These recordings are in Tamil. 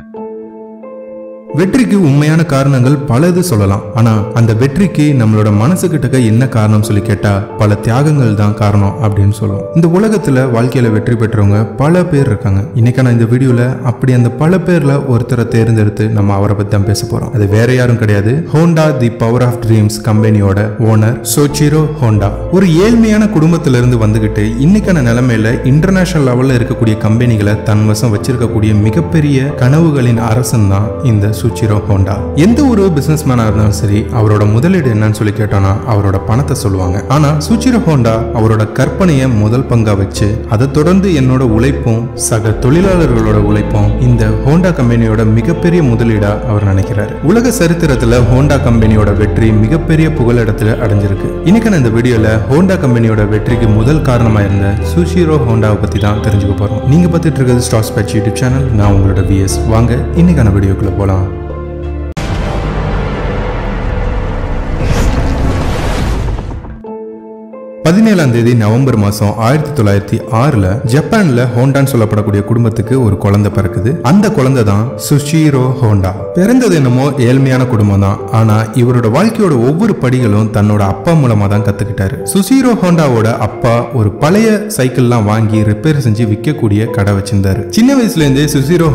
Thank you வெற்றிக்கு உண்மையான காரணங்கள் பலது சொல்லலாம். ஆனா அந்த வெற்றிக்கு நம்மளோட மனசு கிட்டக்க என்ன காரணம் சொல்லி கேட்டா பல தியாகங்கள் தான் காரணம் அப்படின்னு சொல்லுவோம் இந்த உலகத்துல வாழ்க்கையில வெற்றி பெற்றவங்க பல பேர் இருக்காங்க. இன்னைக்கான இந்த வீடியோல அப்படி அந்த பல பேர்ல ஒருத்தரை தேர்ந்தெடுத்து நம்ம அவரை பத்தி தான் பேச போறோம். அது வேற யாரும் கிடையாது. Honda the power of dreams கம்பெனியோட ஓனர் சோச்சிரோ ஹோண்டா ஒரு ஏழ்மையான குடும்பத்தில இருந்து வந்துகிட்டு இன்னைக்கான நிலைமையில இன்டர்நேஷனல் லெவல்ல இருக்கக்கூடிய கம்பெனிகளை தன் வசம் வச்சிருக்கக்கூடிய மிகப்பெரிய கனவுகளின் அரசன் தான் இந்த சுச்சிரோ ஹோண்டா. எந்த ஒரு பிசினஸ் மேனா இருந்தாலும் சரி அவரோட முதலீடு என்னன்னு சொல்லி கேட்டோம்னா அவரோட பணத்தை சொல்லுவாங்க. ஆனா சுச்சிரோ ஹோண்டா அவரோட கற்பனையை முதல் பங்கா வச்சு அதை தொடர்ந்து என்னோட உழைப்பும் சக தொழிலாளர்களோட உழைப்பும் இந்த ஹோண்டா கம்பெனியோட மிகப்பெரிய முதலீடா அவர் நினைக்கிறார். உலக சரித்திரத்துல ஹோண்டா கம்பெனியோட வெற்றி மிகப்பெரிய புகலிடத்துல அடைஞ்சிருக்கு. இன்னைக்கான இந்த வீடியோல ஹோண்டா கம்பெனியோட வெற்றிக்கு முதல் காரணமா இருந்த சுஷிரோ ஹோண்டாவை பத்தி தான் தெரிஞ்சுக்க போறோம். நீங்க பார்த்துட்டு இருக்கிறது ஸ்டாக்ஸ் பேட்ச் யூடியூப் சேனல். நான் உங்களோட விஎஸ். வாங்க இன்னைக்கான வீடியோக்குள்ள போலாம். பதினேழாம் தேதி நவம்பர் மாசம் ஆயிரத்தி தொள்ளாயிரத்தி ஆறுல ஜப்பான்ல ஹோண்டான்னு சொல்லப்படக்கூடிய குடும்பத்துக்கு ஒரு குழந்தை பிறக்குது. அந்த குழந்தை தான் சுஷீரோ ஹோண்டா பிறந்தது என்னமோ ஏழ்மையான குடும்பம் தான் ஆனா இவரோட வாழ்க்கையோட ஒவ்வொரு படிகளும் தன்னோட அப்பா மூலமா தான் கத்துக்கிட்டாரு. சுஷீரோ ஹோண்டாவோட அப்பா ஒரு பழைய சைக்கிள்லாம் வாங்கி ரிப்பேர் செஞ்சு விற்கக்கூடிய கடை வச்சிருந்தாரு. சின்ன வயசுல இருந்தே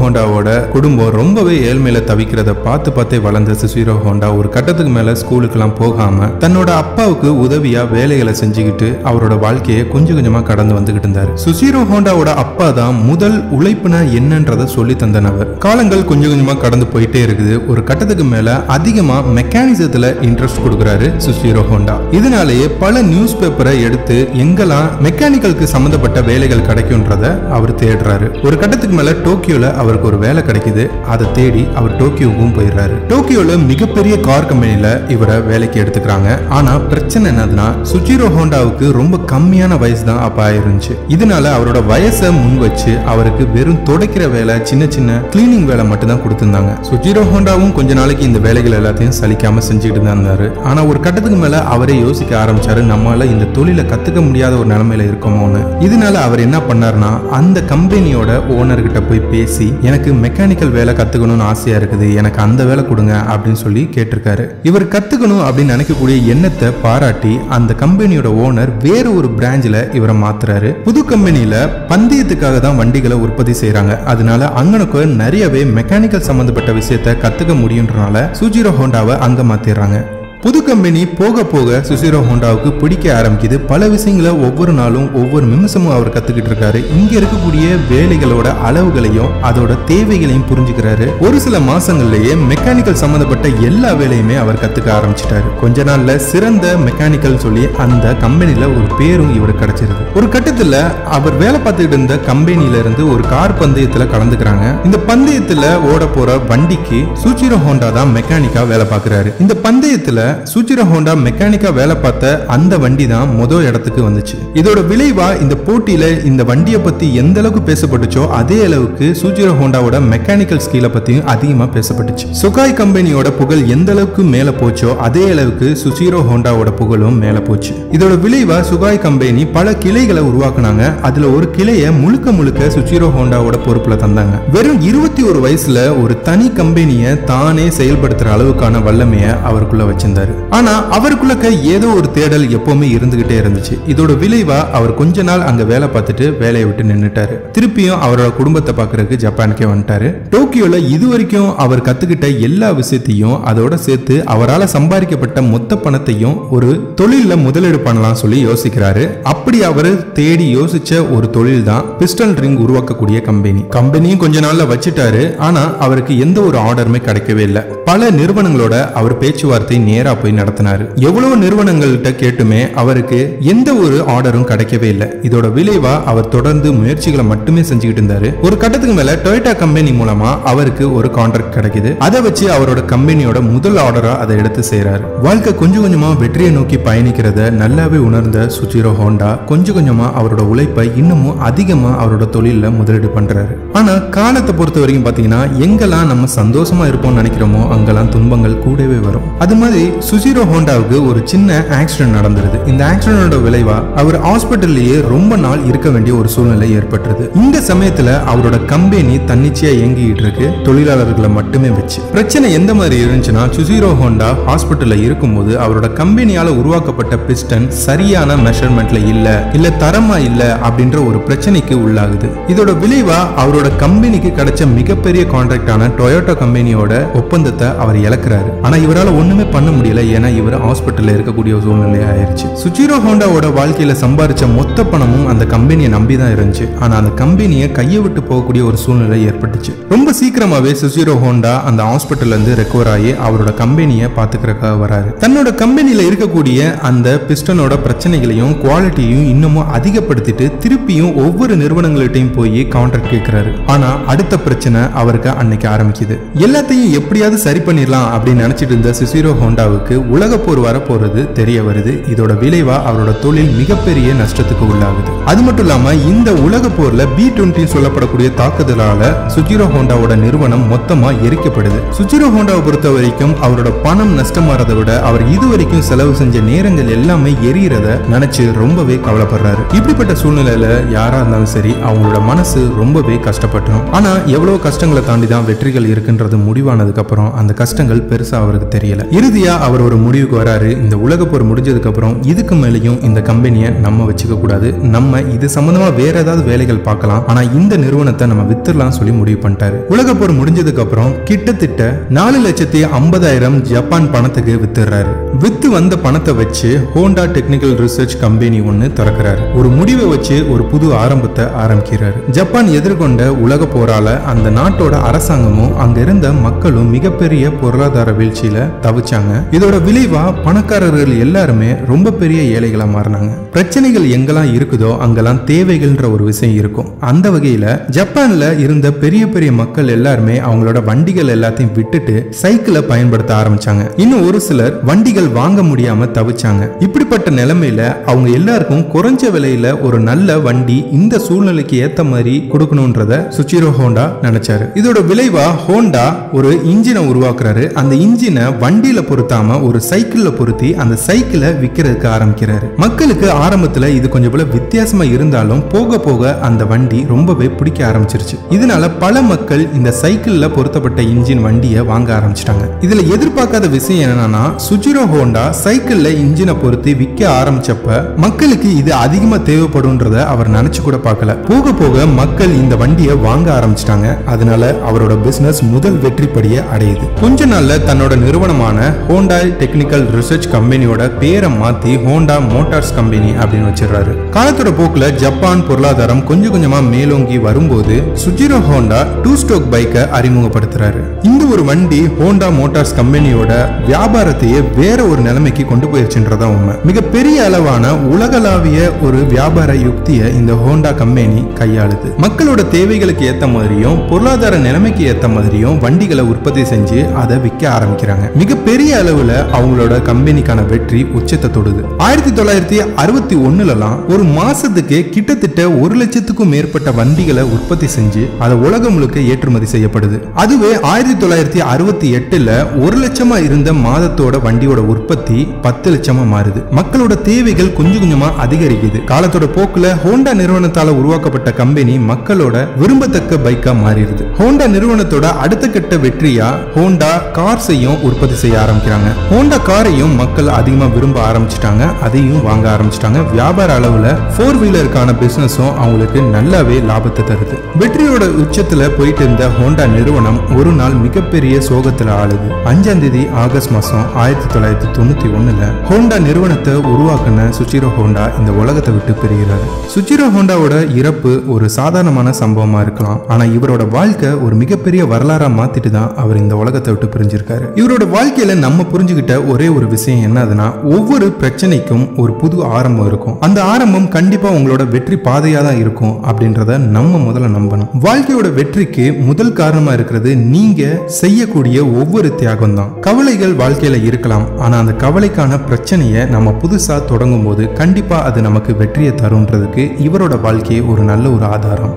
ஹோண்டாவோட குடும்பம் ரொம்பவே ஏழ்மையில தவிக்கிறத பார்த்து பார்த்தே வளர்ந்த சுஷீரோ ஹோண்டா ஒரு கட்டத்துக்கு மேல ஸ்கூலுக்கெல்லாம் போகாம தன்னோட அப்பாவுக்கு உதவியா வேலைகளை செஞ்சுக்கிட்டு அவரோட வாழ்க்கையை கொஞ்சம் கொஞ்சமா கடந்து வந்துகிட்டு இருந்தாரு. சுசீரோ ஹோண்டாவோட அப்பா தான் முதல் உழைப்புனா என்னன்றத சொல்லி தந்த நபர். காலங்கள் கொஞ்சம் கொஞ்சமா கடந்து போயிட்டே இருக்குது. ஒரு கட்டத்துக்கு மேல அதிகமா மெக்கானிசத்துல இன்ட்ரெஸ்ட் கொடுக்குறாரு சுசீரோ ஹோண்டா. இதனாலேயே பல நியூஸ் பேப்பரை எடுத்து எங்கெல்லாம் மெக்கானிக்கலுக்கு சம்பந்தப்பட்ட வேலைகள் கிடைக்கும்ன்றத அவர் தேடுறாரு. ஒரு கட்டத்துக்கு மேல டோக்கியோல அவருக்கு ஒரு வேலை கிடைக்குது. அதை தேடி அவர் டோக்கியோவுக்கும் போயிடுறாரு. டோக்கியோல மிகப்பெரிய கார் கம்பெனியில இவரை வேலைக்கு எடுத்துக்கிறாங்க. ஆனா பிரச்சனை என்னதுன்னா சுஜிரோ ஹோண்டாவுக்கு ரொம்ப கம்மியான வயசு தான் அப்ப ஆயிருந்துச்சு. இதனால அவரோட வயசை முன் வச்சு அவருக்கு வெறும் துடைக்கிற வேலை சின்ன சின்ன கிளீனிங் வேலை மட்டும் தான் கொடுத்திருந்தாங்க சுஜிரோ ஹோண்டாவும் கொஞ்ச நாளைக்கு இந்த வேலைகள் எல்லாத்தையும் சலிக்காம செஞ்சுக்கிட்டு தான் இருந்தாரு. ஆனா ஒரு கட்டத்துக்கு மேல அவரே யோசிக்க ஆரம்பிச்சாரு நம்மளால இந்த தொழிலை கத்துக்க முடியாத ஒரு நிலைமையில இருக்கோமோன்னு. இதனால அவர் என்ன பண்ணாருன்னா அந்த கம்பெனியோட ஓனர் கிட்ட போய் பேசி எனக்கு மெக்கானிக்கல் வேலை கத்துக்கணும்னு ஆசையா இருக்குது. எனக்கு அந்த வேலை கொடுங்க அப்படின்னு சொல்லி கேட்டிருக்காரு. இவர் கத்துக்கணும் அப்படின்னு நினைக்கக்கூடிய எண்ணத்தை பாராட்டி அந்த கம்பெனியோட ஓனர் வேறு ஒரு பிராஞ்சில் இவரை மாத்துறாரு. புது கம்பெனியில பந்தயத்துக்காக தான் வண்டிகளை உற்பத்தி செய்யறாங்க அதனால அங்கனுக்கு நிறையவே மெக்கானிக்கல் சம்பந்தப்பட்ட விஷயத்த கத்துக்க முடியுன்றனால சுஜிரோ ஹோண்டாவை அங்க மாத்திடுறாங்க. புது கம்பெனி போக போக சுசிரோ ஹோண்டாவுக்கு பிடிக்க ஆரம்பிக்குது. பல விஷயங்களை ஒவ்வொரு நாளும் ஒவ்வொரு நிமிஷமும் அவர் கத்துக்கிட்டு இருக்காரு. இங்க இருக்கக்கூடிய வேலைகளோட அளவுகளையும் அதோட தேவைகளையும் புரிஞ்சுக்கிறாரு. ஒரு சில மாசங்கள்லயே மெக்கானிக்கல் சம்பந்தப்பட்ட எல்லா வேலையுமே அவர் கத்துக்க ஆரம்பிச்சிட்டாரு. கொஞ்ச நாள்ல சிறந்த மெக்கானிக்கல் சொல்லி அந்த கம்பெனில ஒரு பேரும் இவர் கிடைச்சிருது. ஒரு கட்டத்துல அவர் வேலை பார்த்துக்கிட்டு இருந்த கம்பெனில இருந்து ஒரு கார் பந்தயத்துல கலந்துக்கிறாங்க. இந்த பந்தயத்துல ஓட போற வண்டிக்கு சுச்சிரோ ஹோண்டா தான் மெக்கானிக்கா வேலை பார்க்கறாரு. இந்த பந்தயத்துல சூச்சிரோ ஹோண்டா மெக்கானிக்கா வேலை பார்த்த அந்த வண்டி தான் முதல் இடத்துக்கு வந்துச்சு. இதோட விளைவா இந்த போட்டியில இந்த வண்டியை பத்தி எந்த அளவுக்கு பேசப்பட்டுச்சோ அதே அளவுக்கு சூச்சிரோ ஹோண்டாவோட மெக்கானிக்கல் ஸ்கில பத்தியும் அதிகமா பேசப்பட்டுச்சு. சுகாய் கம்பெனியோட புகழ் எந்த அளவுக்கு மேல போச்சோ அதே அளவுக்கு சுசிரோ ஹோண்டாவோட புகழும் மேல போச்சு. இதோட விளைவா சுகாய் கம்பெனி பல கிளைகளை உருவாக்குனாங்க. அதுல ஒரு கிளைய முழுக்க முழுக்க சுச்சிரோ ஹோண்டாவோட பொறுப்புல தந்தாங்க. வெறும் இருபத்தி ஒரு வயசுல ஒரு தனி கம்பெனியை தானே செயல்படுத்துற அளவுக்கான வல்லமையை அவருக்குள்ள வச்சிருந்தாங்க. இருந்தாரு. ஆனா அவருக்குள்ளக்க ஏதோ ஒரு தேடல் எப்பவுமே இருந்துகிட்டே இருந்துச்சு. இதோட விளைவா அவர் கொஞ்ச நாள் அங்க வேலை பார்த்துட்டு வேலையை விட்டு நின்னுட்டாரு. திருப்பியும் அவரோட குடும்பத்தை பாக்குறதுக்கு ஜப்பானுக்கே வந்துட்டாரு. டோக்கியோல இது வரைக்கும் அவர் கத்துக்கிட்ட எல்லா விஷயத்தையும் அதோட சேர்த்து அவரால் சம்பாதிக்கப்பட்ட மொத்த பணத்தையும் ஒரு தொழில்ல முதலீடு பண்ணலாம் சொல்லி யோசிக்கிறாரு. அப்படி அவர் தேடி யோசிச்ச ஒரு தொழில் தான் பிஸ்டல் ரிங் உருவாக்கக்கூடிய கம்பெனி. கம்பெனியும் கொஞ்ச நாள்ல வச்சுட்டாரு. ஆனா அவருக்கு எந்த ஒரு ஆர்டருமே கிடைக்கவே இல்லை. பல நிறுவனங்களோட அவர் பேச்சுவார்த்தை நேரா போய் நடத்தினாரு. எவ்வளவு நிறுவனங்கள்கிட்ட கேட்டுமே அவருக்கு எந்த ஒரு ஆர்டரும் கிடைக்கவே இல்லை. இதோட விளைவா அவர் தொடர்ந்து முயற்சிகளை மட்டுமே செஞ்சுக்கிட்டு இருந்தாரு. ஒரு கட்டத்துக்கு மேல டொயோட்டா கம்பெனி மூலமா அவருக்கு ஒரு கான்ட்ராக்ட் கிடைக்குது. அதை வச்சு அவரோட கம்பெனியோட முதல் ஆர்டரா அதை எடுத்து செய்யறாரு வாழ்க்கை கொஞ்சம் கொஞ்சமா வெற்றியை நோக்கி பயணிக்கிறத நல்லாவே உணர்ந்த சுச்சிரோ ஹோண்டா கொஞ்சம் கொஞ்சமா அவரோட உழைப்பை இன்னமும் அதிகமா அவரோட தொழில முதலீடு பண்றாரு. ஆனா காலத்தை பொறுத்த வரைக்கும் பாத்தீங்கன்னா எங்கெல்லாம் நம்ம சந்தோஷமா இருப்போம்னு நினைக்கிறோமோ அங்கெல்லாம் துன்பங்கள் கூடவே வரும். அது மாதிரி சுஜிரோ ஹோண்டாவுக்கு ஒரு சின்ன ஆக்சிடென்ட் நடந்துருது. இந்த ஆக்சிடென்டோட விளைவா அவர் ஹாஸ்பிட்டல்லையே ரொம்ப நாள் இருக்க வேண்டிய ஒரு சூழ்நிலை ஏற்பட்டுருது. இந்த சமயத்துல அவரோட கம்பெனி தன்னிச்சையா இயங்கிட்டு இருக்கு. தொழிலாளர்களை மட்டுமே வச்சு. பிரச்சனை எந்த மாதிரி இருந்துச்சுன்னா சுசிரோ ஹோண்டா ஹாஸ்பிட்டல்ல இருக்கும்போது அவரோட கம்பெனியால உருவாக்கப்பட்ட பிஸ்டன் சரியான மெஷர்மெண்ட்ல இல்ல இல்ல தரமா இல்ல அப்படின்ற ஒரு பிரச்சனைக்கு உள்ளாகுது. இதோட விளைவா அவரோட கம்பெனிக்கு கிடைச்ச மிகப்பெரிய கான்ட்ராக்டான டொயோட்டோ கம்பெனியோட ஒப்பந்தத்தை அவர் இழக்கிறாரு. ஆனா இவரால் ஒண்ணுமே பண்ண முடியல. ஏன்னா இவர் ஹாஸ்பிட்டல்ல இருக்கக்கூடிய ஒரு சூழ்நிலை ஆயிருச்சு. சுச்சிரோ ஹோண்டாவோட வாழ்க்கையில சம்பாரிச்ச மொத்த பணமும் அந்த கம்பெனியை நம்பி தான் இருந்துச்சு. ஆனா அந்த கம்பெனியை கையை விட்டு போகக்கூடிய ஒரு சூழ்நிலை ஏற்பட்டுச்சு. ரொம்ப சீக்கிரமாவே சுசிரோ ஹோண்டா அந்த ஹாஸ்பிட்டல்ல இருந்து ரெக்கவர் ஆகி அவரோட கம்பெனியை பாத்துக்கிறதுக்காக வராரு. தன்னோட கம்பெனில இருக்கக்கூடிய அந்த பிஸ்டனோட பிரச்சனைகளையும் குவாலிட்டியும் இன்னமும் அதிகப்படுத்திட்டு திருப்பியும் ஒவ்வொரு நிறுவனங்கள்கிட்டையும் போய் கான்ட்ராக்ட் கேட்கிறாரு ஆனா அடுத்த பிரச்சனை அவருக்கு அன்னைக்கு ஆரம்பிக்குது. எல்லாத்தையும் எப்படியாவது சரி பண்ணிடலாம் அப்படின்னு நினைச்சிட்டு இருந்த சுசிரோ ஹோண்டாவுக்கு உலக போர் வரப்போறது தெரிய வருது. இதோட விளைவா அவரோட தொழில் மிகப்பெரிய நஷ்டத்துக்கு உள்ளாகுது. அது மட்டும் இல்லாம இந்த உலக போர்ல பி டுவெண்ட்டி சொல்லப்படக்கூடிய தாக்குதலால சுஜிரோ ஹோண்டாவோட நிறுவனம் மொத்தமா எரிக்கப்படுது. சுஜிரோ ஹோண்டாவை பொறுத்த வரைக்கும் அவரோட பணம் நஷ்டமாறதை விட அவர் இதுவரைக்கும் செலவு செஞ்ச நேரங்கள் எல்லாமே எரியறத நினைச்சு ரொம்பவே கவலைப்படுறாரு. இப்படிப்பட்ட சூழ்நிலையில யாரா இருந்தாலும் சரி அவங்களோட மனசு ரொம்பவே கஷ்டப்பட்டுரும். ஆனா எவ்வளவு கஷ்டங்களை தாண்டி தான் வெற்றிகள் இருக்குன்றது முடிவானதுக்கு அப்புறம் அந்த கஷ்டங்கள் பெருசா அவருக்கு தெரியல. இறுதியா அவர் ஒரு முடிவுக்கு வராரு. இந்த உலக போர் முடிஞ்சதுக்கு அப்புறம் இதுக்கு மேலேயும் இந்த கம்பெனியை நம்ம வச்சுக்க கூடாது. நம்ம இது சம்பந்தமா வேற ஏதாவது வேலைகள் பார்க்கலாம். ஆனா இந்த நிறுவனத்தை நம்ம வித்துடலாம் சொல்லி முடிவு பண்ணிட்டாரு. உலக போர் முடிஞ்சதுக்கு அப்புறம் கிட்டத்தட்ட நாலு லட்சத்தி ஐம்பதாயிரம் ஜப்பான் பணத்துக்கு வித்துடுறாரு. வித்து வந்த பணத்தை வச்சு ஹோண்டா டெக்னிக்கல் ரிசர்ச் கம்பெனி ஒன்னு திறக்கிறாரு. ஒரு முடிவை வச்சு ஒரு புது ஆரம்பத்தை ஆரம்பிக்கிறாரு. ஜப்பான் எதிர்கொண்ட உலக போரால அந்த நாட்டோட அரசாங்கமும் அங்க இருந்த மக்களும் மிகப்பெரிய பொருளாதார வீழ்ச்சியில தவிச்சாங்க. இதோட விளைவா பணக்காரர்கள் எல்லாருமே ரொம்ப பெரிய ஏழைகளா மாறினாங்க. பிரச்சனைகள் எங்கெல்லாம் இருக்குதோ அங்கெல்லாம் தேவைகள்ன்ற ஒரு விஷயம் இருக்கும். அந்த வகையில ஜப்பான்ல இருந்த பெரிய பெரிய மக்கள் எல்லாருமே அவங்களோட வண்டிகள் எல்லாத்தையும் விட்டுட்டு சைக்கிளை பயன்படுத்த ஆரம்பிச்சாங்க. இன்னும் ஒரு சிலர் வண்டிகள் வாங்க முடியாம தவிச்சாங்க. இப்படிப்பட்ட நிலைமையில அவங்க எல்லாருக்கும் குறைஞ்ச விலையில ஒரு நல்ல வண்டி இந்த சூழ்நிலைக்கு ஏத்த மாதிரி கொடுக்கணும்ன்றத சுச்சிரோ ஹோண்டா நினைச்சாரு. இதோட விளைவா ஹோண்டா ஒரு இன்ஜினை உருவாக்குறாரு. அந்த இன்ஜினை வண்டியில பொருத்தாம ஒரு சைக்கிள்ல பொருத்தி அந்த சைக்கிளை விற்கிறதுக்கு ஆரம்பிக்கிறாரு. மக்களுக்கு ஆரம்பத்துல இது கொஞ்சம் போல வித்தியாசமா இருந்தாலும் போக போக அந்த வண்டி ரொம்பவே பிடிக்க ஆரம்பிச்சிருச்சு. இதனால பல மக்கள் இந்த சைக்கிள்ல பொருத்தப்பட்ட இன்ஜின் வண்டியை வாங்க ஆரம்பிச்சிட்டாங்க. இதுல எதிர்பார்க்காத விஷயம் என்னன்னா சுஜிரோ ஹோண்டா சைக்கிள்ல இன்ஜினை பொருத்தி விற்க ஆரம்பிச்சப்ப மக்களுக்கு இது அதிகமா தேவைப்படும்ன்றத அவர் நினைச்சு கூட பார்க்கல. போக போக மக்கள் இந்த வண்டியை வாங்க ஆரம்பிச்சிட்டாங்க. அதனால அவரோட பிசினஸ் முதல் வெற்றி படியை அடையுது. கொஞ்ச நாள்ல தன்னோட நிறுவனமான ஹோண்டா ஹோண்டாய் டெக்னிக்கல் ரிசர்ச் கம்பெனியோட பேரை மாத்தி ஹோண்டா மோட்டார்ஸ் கம்பெனி அப்படின்னு வச்சிடுறாரு. காலத்தோட போக்குல ஜப்பான் பொருளாதாரம் கொஞ்சம் கொஞ்சமா மேலோங்கி வரும்போது சுஜிரோ ஹோண்டா டூ ஸ்டோக் பைக்கை அறிமுகப்படுத்துறாரு. இந்த ஒரு வண்டி ஹோண்டா மோட்டார்ஸ் கம்பெனியோட வியாபாரத்தையே வேற ஒரு நிலைமைக்கு கொண்டு போயிருச்சுன்றதா உண்மை. மிகப்பெரிய அளவான உலகளாவிய ஒரு வியாபார யுக்தியை இந்த ஹோண்டா கம்பெனி கையாளுது. மக்களோட தேவைகளுக்கு ஏத்த மாதிரியும் பொருளாதார நிலைமைக்கு ஏத்த மாதிரியும் வண்டிகளை உற்பத்தி செஞ்சு அதை விற்க ஆரம்பிக்கிறாங்க. மிகப்பெரிய அளவு அளவுல அவங்களோட கம்பெனிக்கான வெற்றி உச்சத்தை தொடுது. ஆயிரத்தி தொள்ளாயிரத்தி அறுபத்தி ஒண்ணுலலாம் ஒரு மாசத்துக்கு கிட்டத்தட்ட ஒரு லட்சத்துக்கும் மேற்பட்ட வண்டிகளை உற்பத்தி செஞ்சு அதை உலகம் முழுக்க ஏற்றுமதி செய்யப்படுது. அதுவே ஆயிரத்தி தொள்ளாயிரத்தி அறுபத்தி எட்டுல ஒரு லட்சமா இருந்த மாதத்தோட வண்டியோட உற்பத்தி பத்து லட்சமா மாறுது. மக்களோட தேவைகள் கொஞ்சம் கொஞ்சமா அதிகரிக்குது. காலத்தோட போக்குல ஹோண்டா நிறுவனத்தால உருவாக்கப்பட்ட கம்பெனி மக்களோட விரும்பத்தக்க பைக்கா மாறிடுது. ஹோண்டா நிறுவனத்தோட அடுத்த கட்ட வெற்றியா ஹோண்டா கார்ஸையும் உற்பத்தி செய்ய ஆரம்பிக்கிறாங்க. ஹோண்டா காரையும் மக்கள் அதிகமாக விரும்ப ஆரம்பிச்சிட்டாங்க. அதையும் வாங்க ஆரம்பிச்சிட்டாங்க. வியாபார அளவில் ஃபோர் வீலருக்கான பிஸ்னஸும் அவங்களுக்கு நல்லாவே லாபத்தை தருது. வெற்றியோட உச்சத்தில் போயிட்டு இருந்த ஹோண்டா நிறுவனம் ஒரு நாள் மிகப்பெரிய சோகத்தில் ஆளுது. அஞ்சாம் தேதி ஆகஸ்ட் மாதம் ஆயிரத்தி தொள்ளாயிரத்தி தொண்ணூற்றி ஒன்றில் ஹோண்டா நிறுவனத்தை உருவாக்குன சுச்சிரோ ஹோண்டா இந்த உலகத்தை விட்டு பிரிகிறார். சுச்சிரோ ஹோண்டாவோட இறப்பு ஒரு சாதாரணமான சம்பவமாக இருக்கலாம். ஆனால் இவரோட வாழ்க்கை ஒரு மிகப்பெரிய வரலாறாக மாற்றிட்டு தான் அவர் இந்த உலகத்தை விட்டு பிரிஞ்சிருக்காரு. இவரோட வாழ்க்கையில் நம்ம புரிஞ்சுக்கிட்ட ஒரே ஒரு விஷயம் என்னதுன்னா ஒவ்வொரு பிரச்சனைக்கும் ஒரு புது ஆரம்பம் இருக்கும். அந்த ஆரம்பம் கண்டிப்பா உங்களோட வெற்றி பாதையா தான் இருக்கும் அப்படின்றத நம்ம முதல்ல நம்பணும். வாழ்க்கையோட வெற்றிக்கு முதல் காரணமா இருக்கிறது நீங்க செய்யக்கூடிய ஒவ்வொரு தியாகம் தான் கவலைகள் வாழ்க்கையில இருக்கலாம். ஆனா அந்த கவலைக்கான பிரச்சனையை நம்ம புதுசா தொடங்கும் போது கண்டிப்பா அது நமக்கு வெற்றியை தரும்ன்றதுக்கு இவரோட வாழ்க்கையே ஒரு நல்ல ஒரு ஆதாரம்.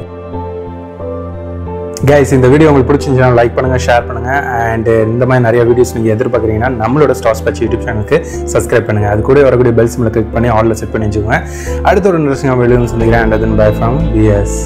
கைஸ் இந்த வீடியோ உங்களுக்கு பிடிச்சிருந்துச்சுன்னா லைக் பண்ணுங்கள் ஷேர் பண்ணுங்கள் அண்ட் இந்த மாதிரி நிறைய வீடியோஸ் நீங்கள் எதிர்பார்க்குறீங்கன்னா நம்மளோட ஸ்டார்ஸ் பச்சு யூடியூப் சேனலுக்கு சப்ஸ்கிரைப் பண்ணுங்க. அது கூட வரக்கூடிய பெல் சிம்மில் கிளிக் பண்ணி ஆல்ல செட் பண்ணி வச்சுக்கோங்க. அடுத்த ஒரு இன்ட்ரெஸ்டிங்காக வீடியோ சந்திக்கிறேன். அண்ட் அதன் பை ஃப்ரம் பிஎஸ்